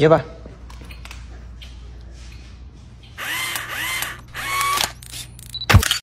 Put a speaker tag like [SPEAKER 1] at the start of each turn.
[SPEAKER 1] 接吧